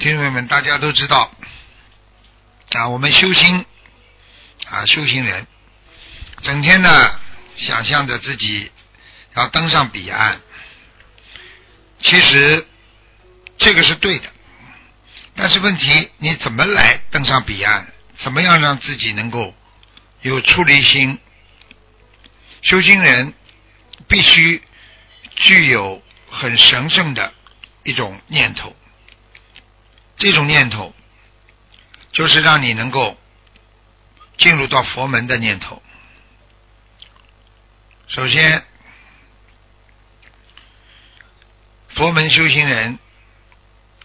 听众朋友们，大家都知道啊，我们修心啊，修行人整天呢想象着自己要登上彼岸，其实这个是对的，但是问题你怎么来登上彼岸？怎么样让自己能够有出离心？修行人必须具有很神圣的一种念头。这种念头，就是让你能够进入到佛门的念头。首先，佛门修行人，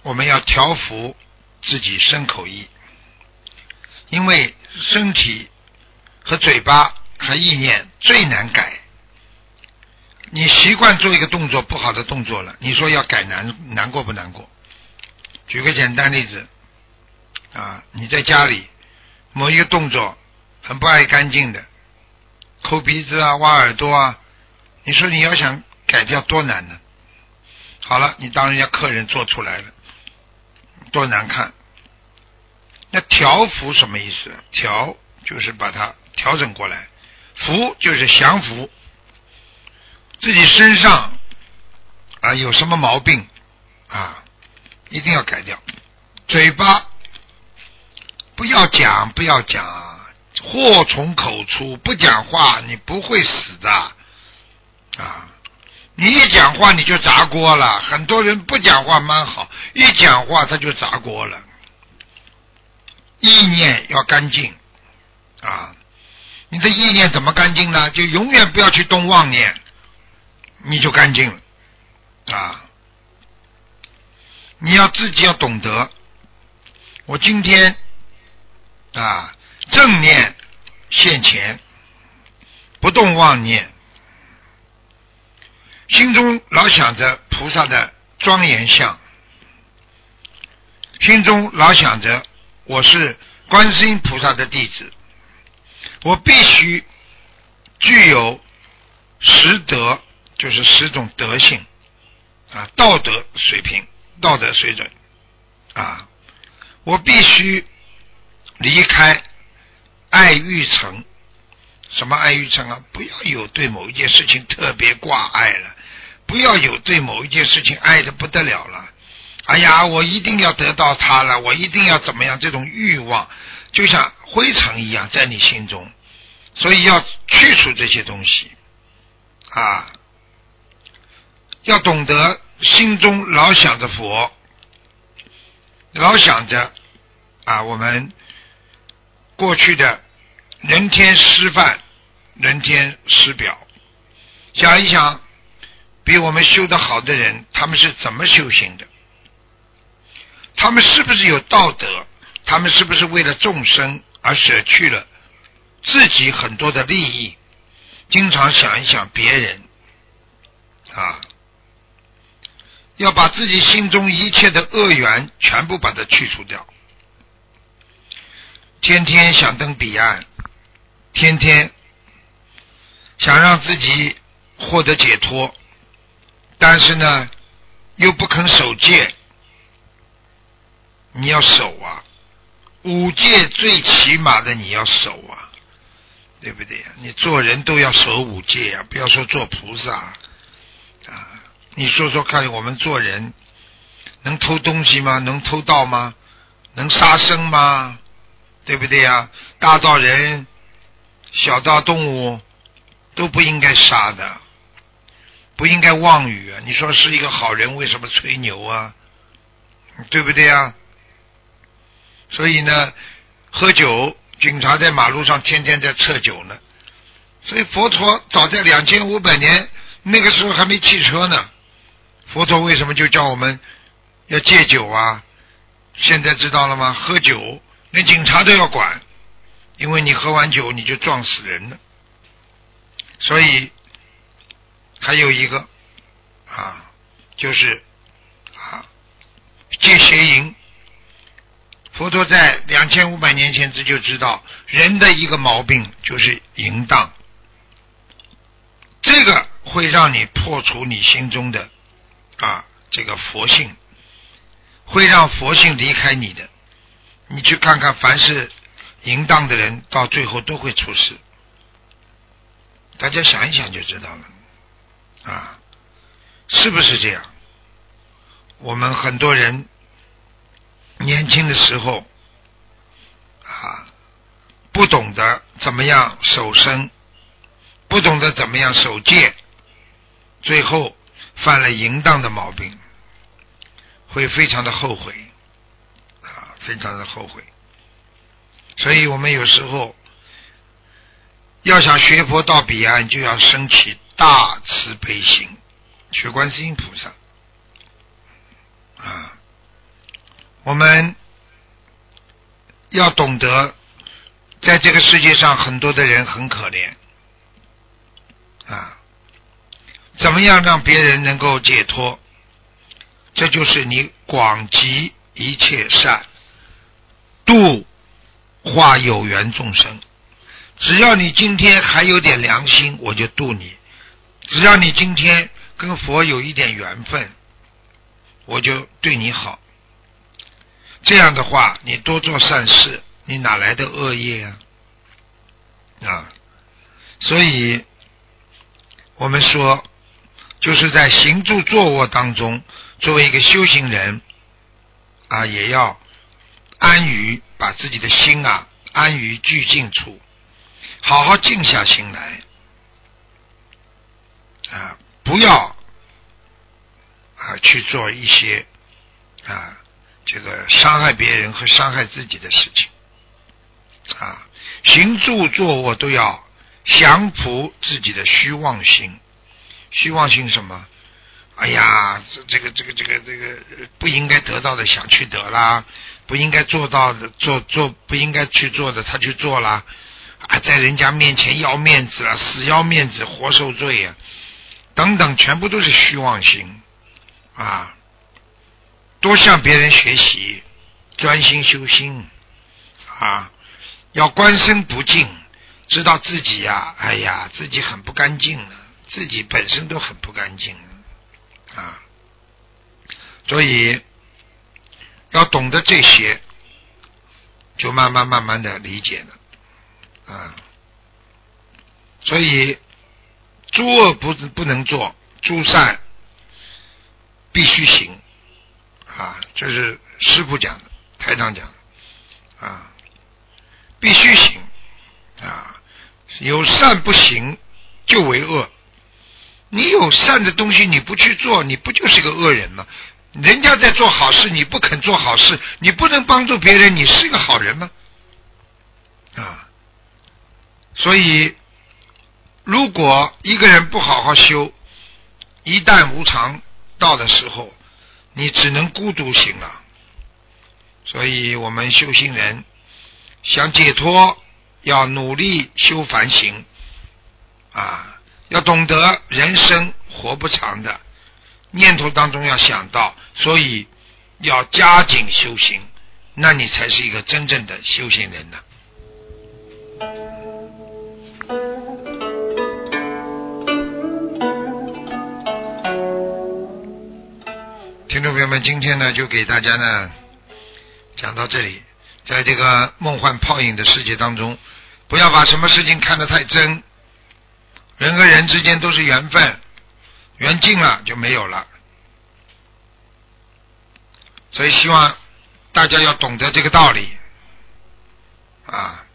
我们要调服自己身口意，因为身体和嘴巴和意念最难改。你习惯做一个动作不好的动作了，你说要改难难过不难过？举个简单例子，啊，你在家里某一个动作很不爱干净的，抠鼻子啊、挖耳朵啊，你说你要想改掉多难呢？好了，你当人家客人做出来了，多难看。那调服什么意思？调就是把它调整过来，服就是降服自己身上啊有什么毛病啊。一定要改掉，嘴巴不要讲，不要讲，祸从口出。不讲话，你不会死的啊！你一讲话，你就砸锅了。很多人不讲话蛮好，一讲话他就砸锅了。意念要干净啊！你的意念怎么干净呢？就永远不要去动妄念，你就干净了啊！你要自己要懂得，我今天啊正念现前，不动妄念，心中老想着菩萨的庄严相，心中老想着我是观世音菩萨的弟子，我必须具有十德，就是十种德性啊道德水平。道德水准啊！我必须离开爱欲成。什么爱欲成啊？不要有对某一件事情特别挂爱了，不要有对某一件事情爱的不得了了。哎呀，我一定要得到他了，我一定要怎么样？这种欲望就像灰尘一样在你心中，所以要去除这些东西啊！要懂得。心中老想着佛，老想着啊，我们过去的人天师范、人天师表，想一想，比我们修的好的人，他们是怎么修行的？他们是不是有道德？他们是不是为了众生而舍去了自己很多的利益？经常想一想别人啊。要把自己心中一切的恶缘全部把它去除掉，天天想登彼岸，天天想让自己获得解脱，但是呢，又不肯守戒。你要守啊，五戒最起码的你要守啊，对不对？你做人都要守五戒啊，不要说做菩萨啊。你说说看，我们做人能偷东西吗？能偷盗吗？能杀生吗？对不对呀？大到人，小到动物，都不应该杀的，不应该妄语啊！你说是一个好人，为什么吹牛啊？对不对呀？所以呢，喝酒，警察在马路上天天在测酒呢。所以佛陀早在两千五百年那个时候还没汽车呢。佛陀为什么就叫我们要戒酒啊？现在知道了吗？喝酒连警察都要管，因为你喝完酒你就撞死人了。所以还有一个啊，就是啊戒邪淫。佛陀在两千五百年前这就知道人的一个毛病就是淫荡，这个会让你破除你心中的。啊，这个佛性，会让佛性离开你的。你去看看，凡是淫荡的人，到最后都会出事。大家想一想就知道了，啊，是不是这样？我们很多人年轻的时候啊，不懂得怎么样守身，不懂得怎么样守戒，最后犯了淫荡的毛病，会非常的后悔，啊，非常的后悔。所以我们有时候要想学佛到彼岸，就要升起大慈悲心，学观世音菩萨。啊，我们要懂得，在这个世界上，很多的人很可怜，啊，怎么样让别人能够解脱？这就是你广积一切善，度化有缘众生。只要你今天还有点良心，我就度你；只要你今天跟佛有一点缘分。我就对你好，这样的话，你多做善事，你哪来的恶业啊？啊，所以，我们说，就是在行住坐卧当中，作为一个修行人，啊，也要安于把自己的心啊安于寂静处，好好静下心来，啊，不要。啊，去做一些啊，这个伤害别人和伤害自己的事情啊，行住坐卧都要降服自己的虚妄心。虚妄心什么？哎呀，这这个这个这个这个不应该得到的想去得啦，不应该做到的做做不应该去做的他去做了啊，在人家面前要面子了，死要面子活受罪呀，等等，全部都是虚妄心。啊，多向别人学习，专心修心啊！要观身不净，知道自己呀，哎呀，自己很不干净了，自己本身都很不干净啊！所以要懂得这些，就慢慢慢慢的理解了啊！所以诸恶不不能做，诸善。必须行啊！这是师傅讲的，台长讲的啊，必须行啊！有善不行就为恶。你有善的东西，你不去做，你不就是个恶人吗？人家在做好事，你不肯做好事，你不能帮助别人，你是个好人吗？啊！所以，如果一个人不好好修，一旦无常。到的时候，你只能孤独行了。所以我们修行人想解脱，要努力修凡行啊，要懂得人生活不长的念头当中要想到，所以要加紧修行，那你才是一个真正的修行人呢。听众朋友们，今天呢，就给大家呢讲到这里。在这个梦幻泡影的世界当中，不要把什么事情看得太真。人和人之间都是缘分，缘尽了就没有了。所以希望大家要懂得这个道理啊。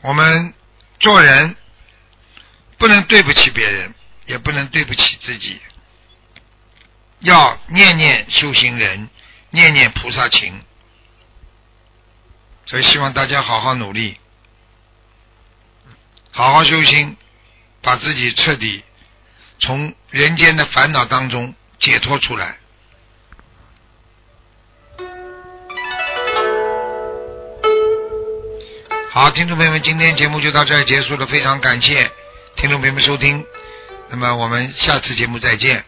我们做人不能对不起别人，也不能对不起自己。要念念修行人，念念菩萨情，所以希望大家好好努力，好好修心，把自己彻底从人间的烦恼当中解脱出来。好，听众朋友们，今天节目就到这儿结束了，非常感谢听众朋友们收听，那么我们下次节目再见。